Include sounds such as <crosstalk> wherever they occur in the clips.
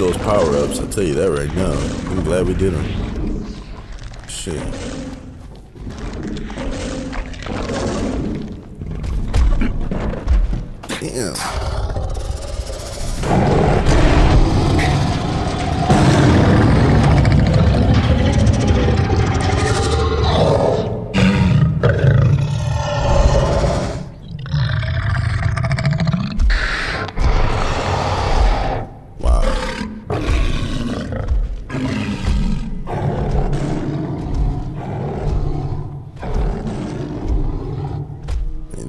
those power-ups, I'll tell you that right now. I'm glad we did them. Shit.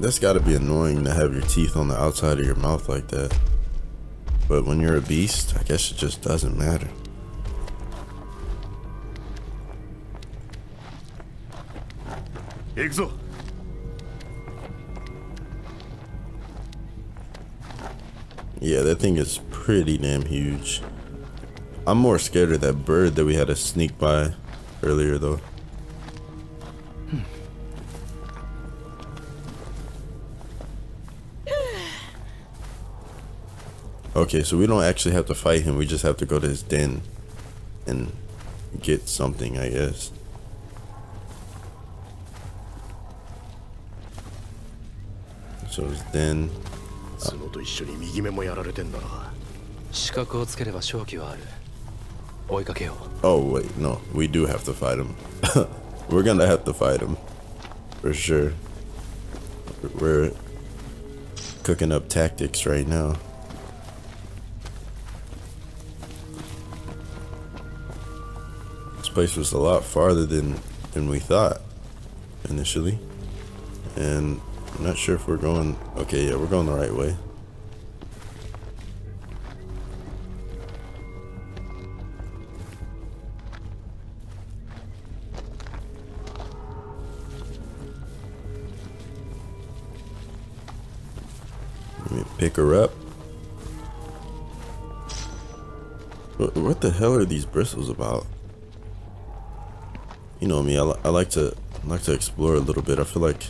That's gotta be annoying to have your teeth on the outside of your mouth like that. But when you're a beast, I guess it just doesn't matter. Yeah, that thing is pretty damn huge. I'm more scared of that bird that we had to sneak by earlier, though. Okay, so we don't actually have to fight him. We just have to go to his den and get something, I guess. So his den. Uh, oh, wait, no. We do have to fight him. <laughs> We're gonna have to fight him. For sure. We're cooking up tactics right now. Place was a lot farther than than we thought initially, and I'm not sure if we're going. Okay, yeah, we're going the right way. Let me pick her up. What, what the hell are these bristles about? you know me, I, I like to I like to explore a little bit. I feel like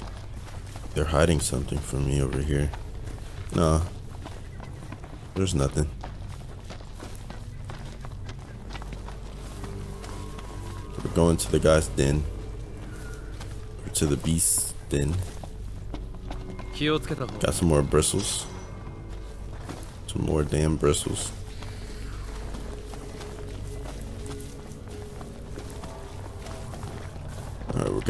they're hiding something from me over here. No, there's nothing. We're going to the guy's den. Or to the beast's den. Got some more bristles. Some more damn bristles.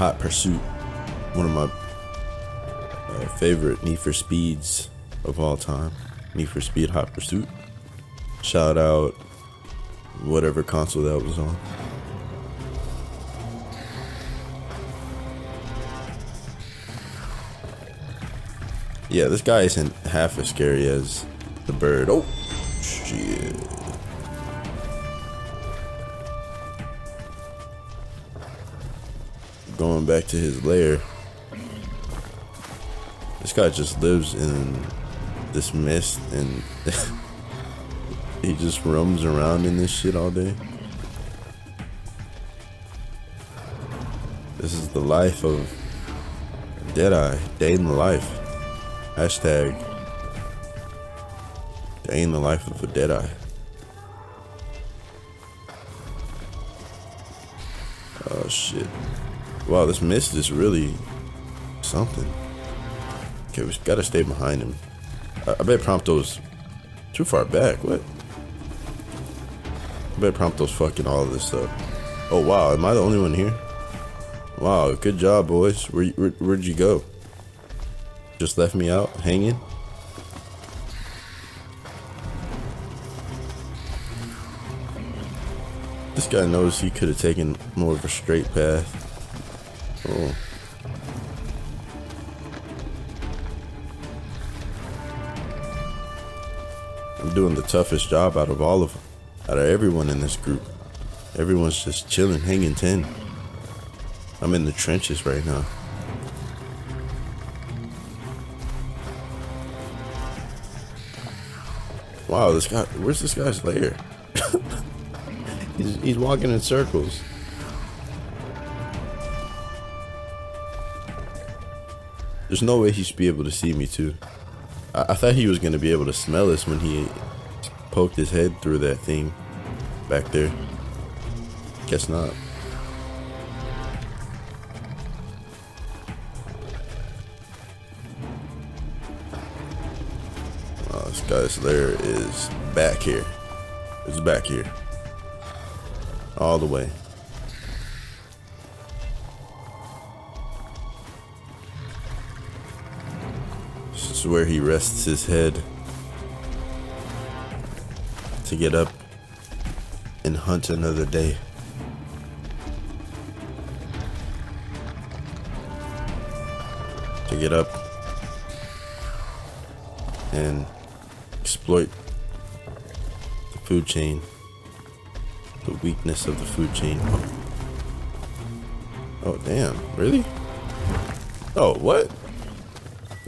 Hot Pursuit, one of my uh, favorite Need for Speeds of all time. Need for Speed Hot Pursuit. Shout out whatever console that was on. Yeah, this guy isn't half as scary as the bird. Oh, shit. Going back to his lair. This guy just lives in this mist and <laughs> he just roams around in this shit all day. This is the life of Deadeye, day in the life. Hashtag day in the life of a Deadeye. Oh shit. Wow, this mist is really something. Okay, we gotta stay behind him. I, I bet Prompto's too far back. What? I bet Prompto's fucking all of this stuff. Oh wow, am I the only one here? Wow, good job, boys. Where, where, where'd you go? Just left me out hanging? This guy knows he could have taken more of a straight path. Mm. I'm doing the toughest job out of all of them, out of everyone in this group. Everyone's just chilling, hanging 10. I'm in the trenches right now. Wow, this guy, where's this guy's lair? <laughs> he's, he's walking in circles. There's no way he should be able to see me too. I, I thought he was going to be able to smell us when he poked his head through that thing back there. Guess not. Oh, this guy's lair is back here. It's back here. All the way. Where he rests his head to get up and hunt another day. To get up and exploit the food chain, the weakness of the food chain. Oh, oh damn, really? Oh, what?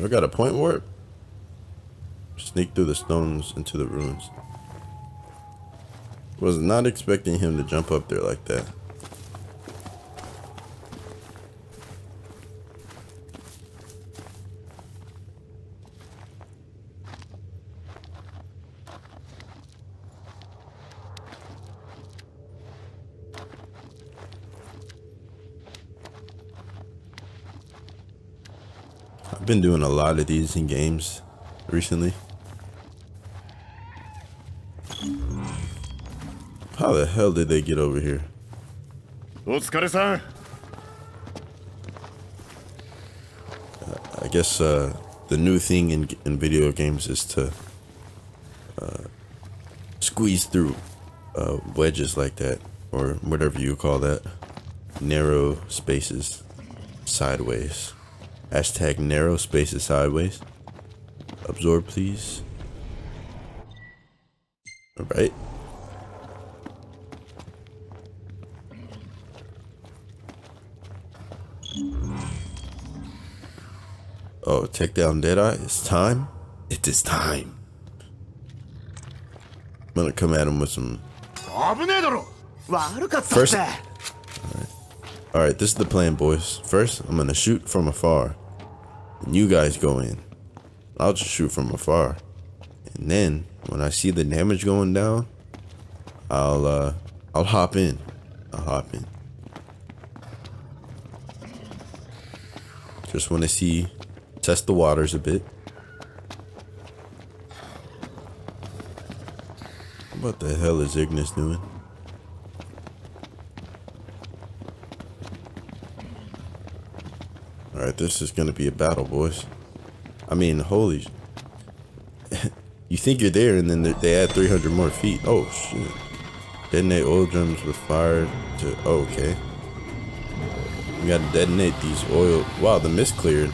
I got a point warp? Sneak through the stones into the ruins. Was not expecting him to jump up there like that. I've been doing a lot of these in games recently. How the hell did they get over here? Otsukare-san. I guess uh, the new thing in, in video games is to uh, squeeze through uh, wedges like that, or whatever you call that. Narrow spaces sideways. Hashtag narrow spaces sideways. Absorb, please. Alright. Oh, take down Deadeye. It's time. It is time. I'm gonna come at him with some. First. Alright, All right, this is the plan, boys. First, I'm gonna shoot from afar and you guys go in. I'll just shoot from afar, and then when I see the damage going down, I'll uh, I'll hop in. I'll hop in. Just want to see, test the waters a bit. What the hell is Ignis doing? Alright, this is going to be a battle, boys. I mean, holy... <laughs> you think you're there, and then they add 300 more feet. Oh, shit. Detonate oil drums with fire to... Oh, okay. We gotta detonate these oil... Wow, the mist cleared.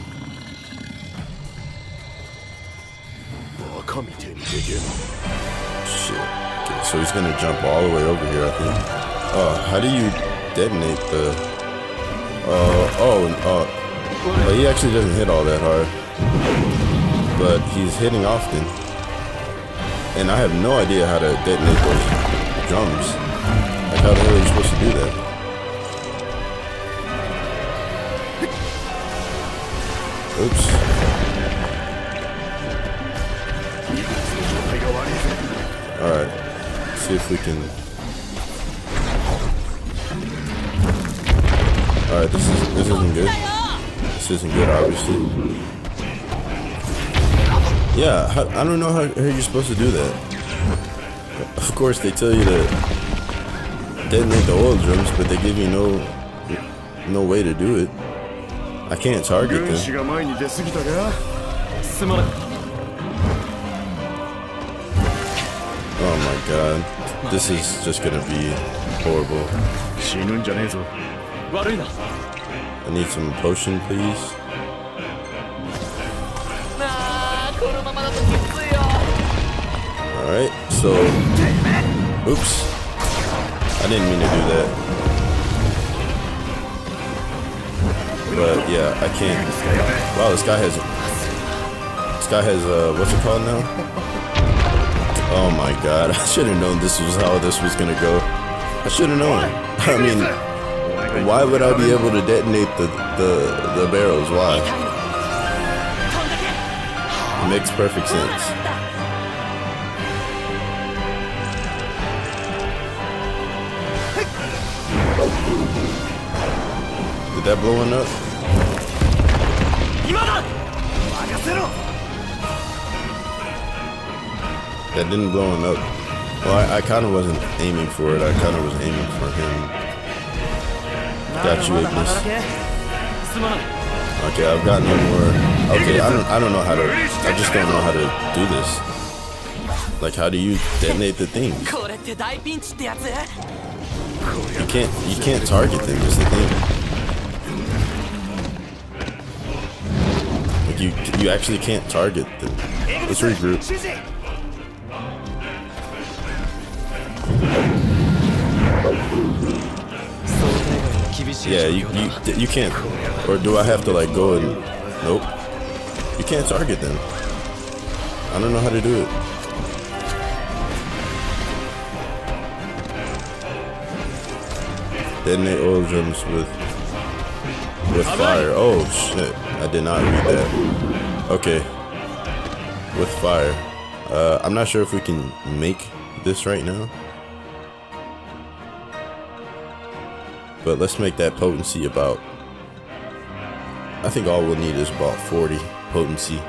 Shit. So he's gonna jump all the way over here, I think. Oh, how do you detonate the... Uh, oh, oh. Well, he actually doesn't hit all that hard. But he's hitting often. And I have no idea how to detonate those drums. Like how the hell are you supposed to do that? Oops. Alright. See if we can Alright, this is this isn't good. Isn't good, obviously. Yeah, I, I don't know how, how you're supposed to do that. <laughs> Of course, they tell you to detonate the oil drums, but they give you no no way to do it. I can't target them. Oh my god. This is just gonna be horrible. I need some potion, please. Alright, so... Oops. I didn't mean to do that. But, yeah, I can't... Wow, this guy has... This guy has, uh, what's it called now? Oh my god, <laughs> I should have known this was how this was gonna go. I should have known. I mean why would I be able to detonate the the the barrels? Why? It makes perfect sense. Did that blow one up? That didn't blow one up. Well, I, I kind of wasn't aiming for it. I kind of was aiming for him. Got you, Ignis. Okay, I've got no more. Okay, I don't. I don't know how to. I just don't know how to do this. Like, how do you detonate the thing? You can't. You can't target them. Is the thing. Like you you actually can't target them. Let's regroup. Yeah, you, you you can't. Or do I have to like go and? Nope. You can't target them. I don't know how to do it. Detonate oil drums with with fire. Oh shit. I did not read that. Okay. With fire. Uh, I'm not sure if we can make this right now. But let's make that potency about... I think all we'll need is about 40 potency.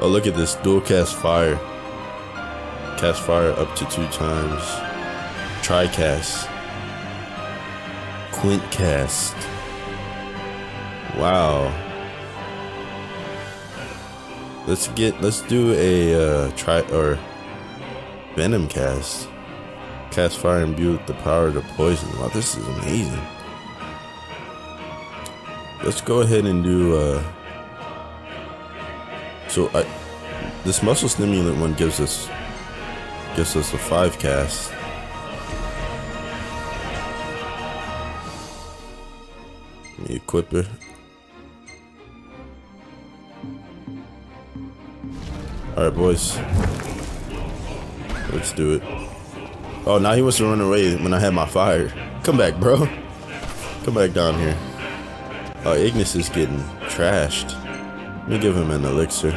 Oh, look at this dual cast fire. Cast fire up to two times. Tricast. Quint cast. Wow. Let's get let's do a uh, try or venom cast. Cast fire imbue with the power to poison. Wow, this is amazing. Let's go ahead and do uh so I this muscle stimulant one gives us Gives us a five cast. Let me equip it. Alright, boys. Let's do it. Oh, now he wants to run away when I had my fire. Come back, bro. Come back down here. Oh, Ignis is getting trashed. Let me give him an elixir.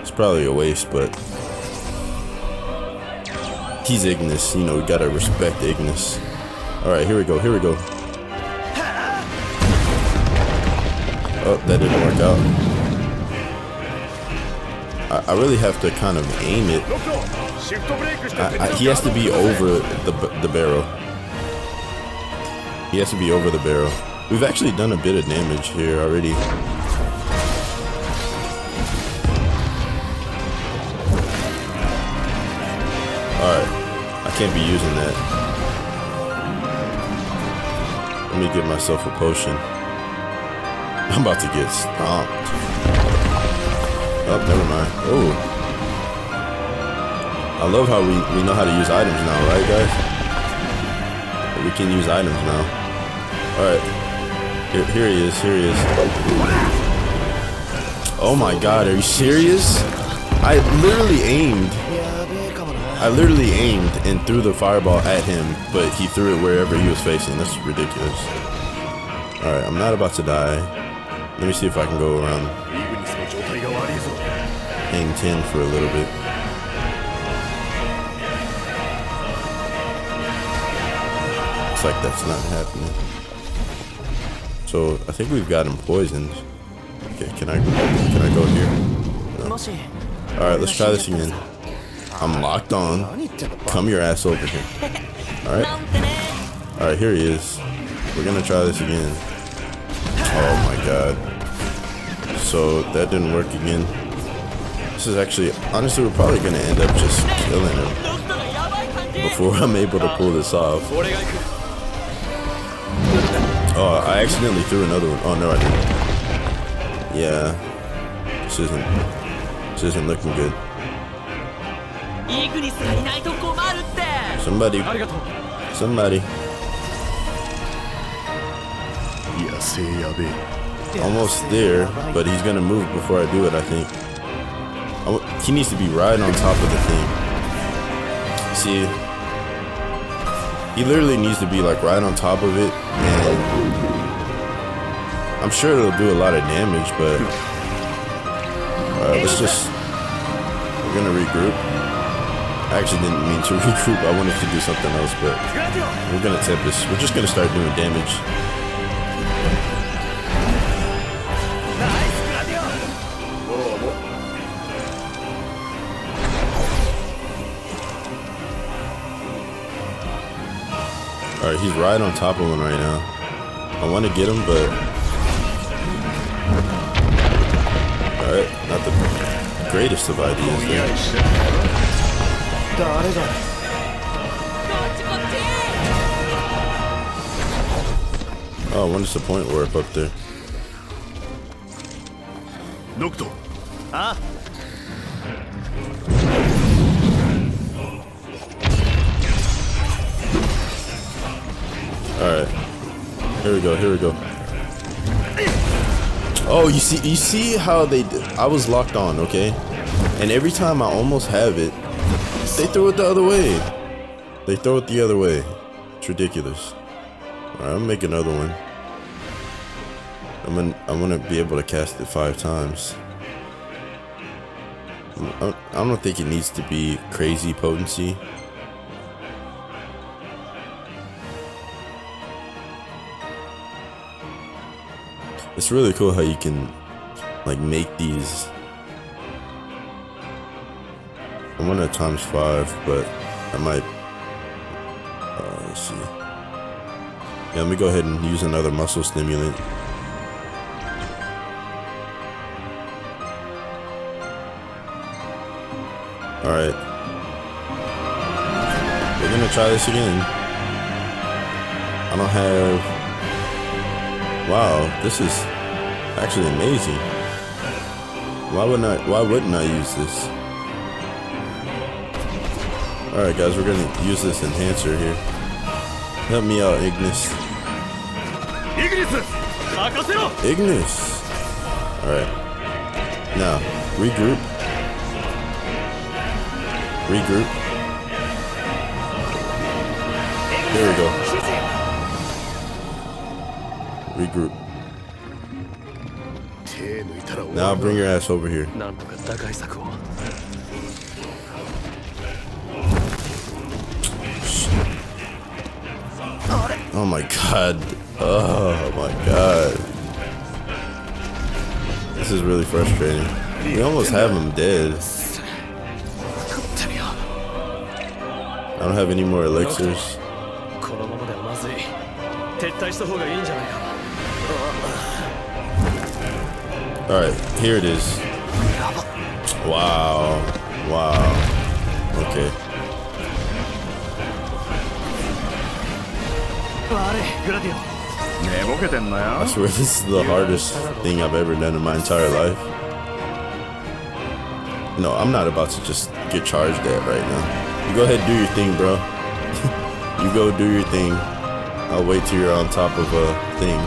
It's probably a waste, but He's Ignis, you know, we gotta respect Ignis. Alright, here we go, here we go. Oh, that didn't work out. I, I really have to kind of aim it. I, I, he has to be over the, the barrel. He has to be over the barrel. We've actually done a bit of damage here already. Alright. I can't be using that. Let me give myself a potion. I'm about to get stomped. Oh, never mind. Oh. I love how we, we know how to use items now, right guys? We can use items now. Alright. Here, here he is, here he is. Oh my god, are you serious? I literally aimed I literally aimed and threw the fireball at him, but he threw it wherever he was facing. That's ridiculous. Alright, I'm not about to die. Let me see if I can go around hang 10 for a little bit. Looks like that's not happening. So I think we've got him poisoned. Okay, can I can I go here? No. Alright, let's try this again. I'm locked on. Come your ass over here. Alright? Alright, here he is. We're gonna try this again. Oh my god. So that didn't work again. This is actually, honestly, we're probably going to end up just killing him before I'm able to pull this off. Oh, I accidentally threw another one. Oh, no, I didn't. Yeah. This isn't, this isn't looking good. Somebody. Somebody. Almost there, but he's gonna move before I do it, I think. He needs to be right on top of the thing. See, he literally needs to be like right on top of it, and I'm sure it'll do a lot of damage. But uh, let's just we're gonna regroup. I actually didn't mean to <laughs> regroup. I wanted to do something else, but we're gonna Tempest. We're just gonna start doing damage. Alright, he's right on top of one right now. I want to get him, but... Alright, not the greatest of ideas there. Oh, when is oh, the point warp up there? Doctor. Huh? トあ All right, here we go. Here we go. Oh, you see, you see how they I was locked on, okay, and every time I almost have it, they throw it the other way. They throw it the other way. It's ridiculous. All right, I'm make another one. I'm gonna, I'm gonna be able to cast it five times. I don't think it needs to be crazy potency. It's really cool how you can like make these. I want a times five, but I might. Uh, let's see. Yeah, let me go ahead and use another muscle stimulant. All right. We're gonna try this again. I don't have Wow, this is actually amazing. Why wouldn't I why wouldn't I use this? Alright guys, we're gonna use this enhancer here. Help me out, Ignis. Ignis! Ignis! Alright. Now, regroup. Regroup. There we go. Regroup. Now bring your ass over here. Oh my god. Oh my god. This is really frustrating. We almost have him dead. I don't have any more elixirs. All right, here it is. Wow. Wow. Okay. I swear this is the hardest thing I've ever done in my entire life. No, I'm not about to just get charged at right now. You go ahead and do your thing, bro. <laughs> you go do your thing. I'll wait till you're on top of a thing.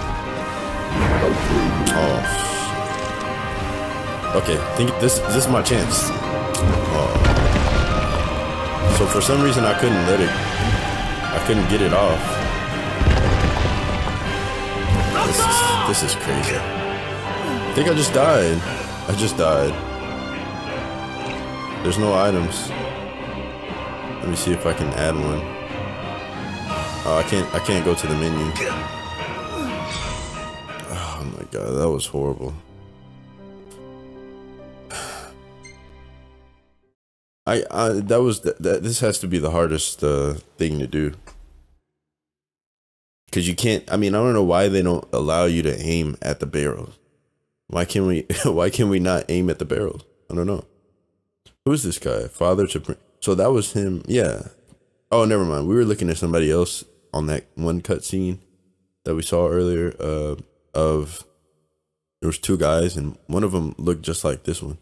Oh, Okay, think this this is my chance. Oh. So for some reason I couldn't let it. I couldn't get it off. This is, this is crazy. I think I just died. I just died. There's no items. Let me see if I can add one. Oh, I can't. I can't go to the menu. Oh my god, that was horrible. I, I that was that, this has to be the hardest uh, thing to do because you can't. I mean, I don't know why they don't allow you to aim at the barrels. Why can we? <laughs> Why can we not aim at the barrels? I don't know. Who is this guy? Father to so that was him. Yeah. Oh, never mind. We were looking at somebody else on that one cutscene. that we saw earlier uh, of there was two guys and one of them looked just like this one.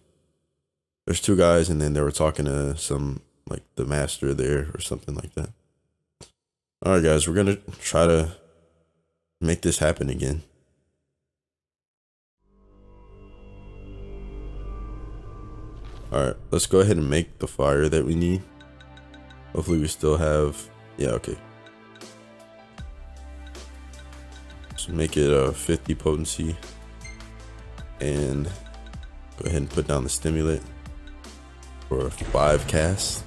There's two guys and then they were talking to some like the master there or something like that. All right, guys, we're gonna try to make this happen again. All right, let's go ahead and make the fire that we need. Hopefully we still have, yeah, okay. So make it a 50 potency and go ahead and put down the stimulant for five cast.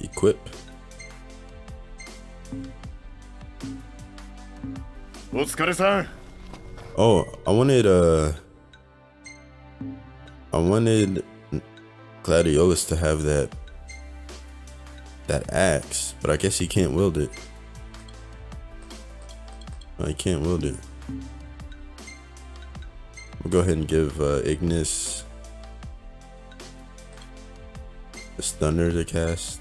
Equip. Oh, I wanted uh I wanted Gladiolus to have that that axe, but I guess he can't wield it. I can't wield it. We'll go ahead and give uh, Ignis this thunder to cast.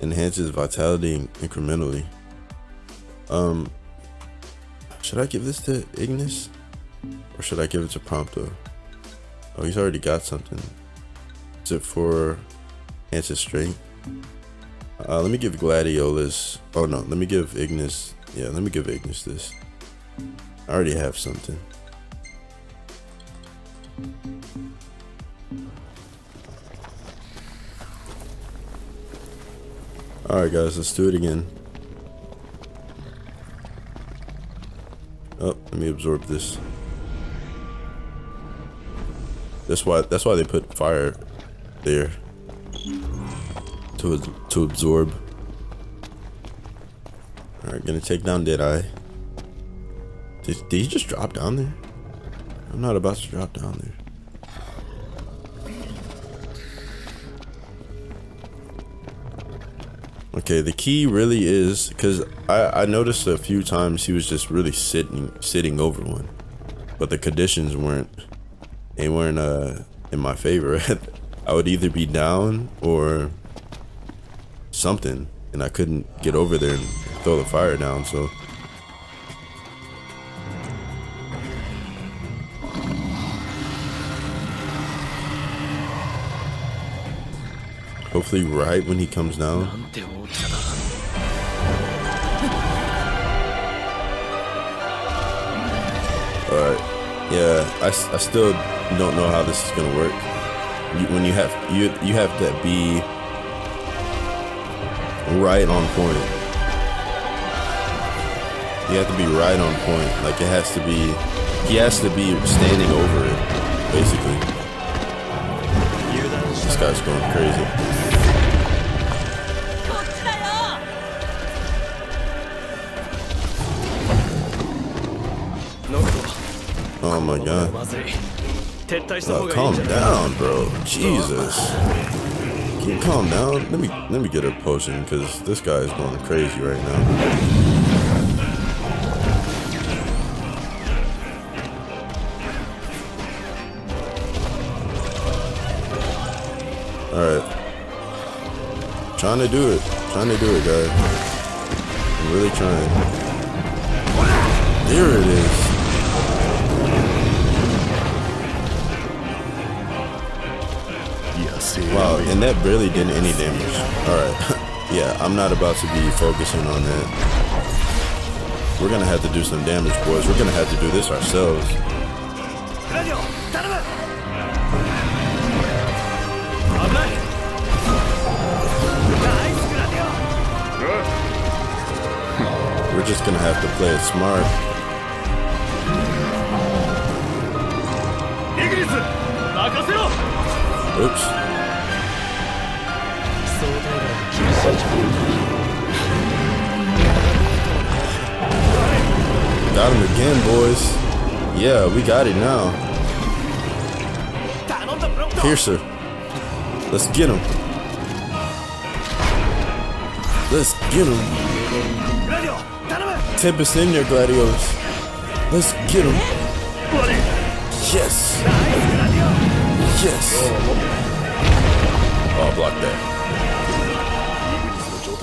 Enhances vitality incrementally. Um, should I give this to Ignis? Or should I give it to Prompto? Oh, he's already got something. Is it for enhances strength? Uh, let me give Gladiolus. Oh no, let me give Ignis. Yeah, let me give Ignis this. I already have something. Alright guys, let's do it again. Oh, let me absorb this. That's why that's why they put fire there. To to absorb. Alright, gonna take down Deadeye. Did, did he just drop down there? I'm not about to drop down there. Okay, the key really is because I, I noticed a few times he was just really sitting sitting over one, but the conditions weren't they weren't uh in my favor. <laughs> I would either be down or something, and I couldn't get over there and throw the fire down. So Hopefully right when he comes down. Alright. Yeah, I, I still don't know how this is gonna work. You, when you have you you have to be right on point. You have to be right on point. Like it has to be he has to be standing over it, basically. This guy's going crazy. Oh my god. Oh, calm down, bro. Jesus. Can you calm down? Let me let me get a potion, cause this guy is going crazy right now. Alright. Trying to do it. Trying to do it, guys. I'm really trying. And that barely did any damage. Alright. <laughs> yeah, I'm not about to be focusing on that. We're gonna have to do some damage, boys. We're gonna have to do this ourselves. We're just gonna have to play it smart. Oops. Got him again, boys. Yeah, we got it now. Piercer. Let's get him. Let's get him. Tempest in there, Gladiators. Let's get him. Yes. Yes. Oh, block that.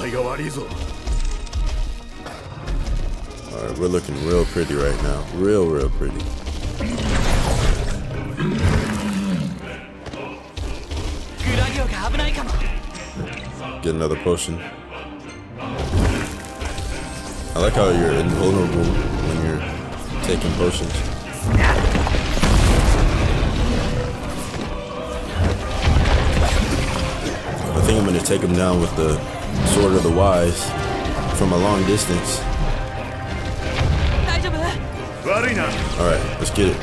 態が悪いぞ Alright, we're looking real pretty right now. Real, real pretty. グラディオが危ないかも Get another potion. I like how you're invulnerable when you're taking potions. I think I'm gonna take him down with the Sword of the Wise from a long distance. Alright, let's get it.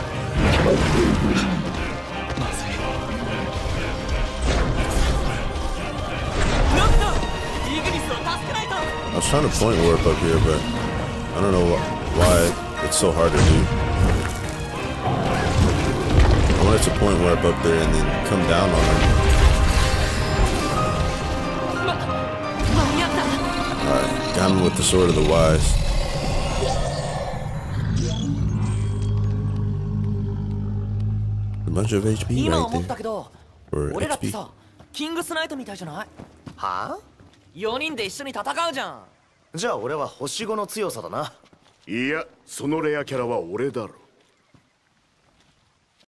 I was trying to point warp up here, but I don't know why it's so hard to do. I wanted to point warp up there and then come down on him. Him with the sword of the wise. A bunch of HP 今 right 思った there. けど Or 俺らって XP. さキングスナイトみたいじゃない？はあ？4人で一緒に戦うじゃんじゃあ俺は星5の強さだないやそのレアキャラは俺だろ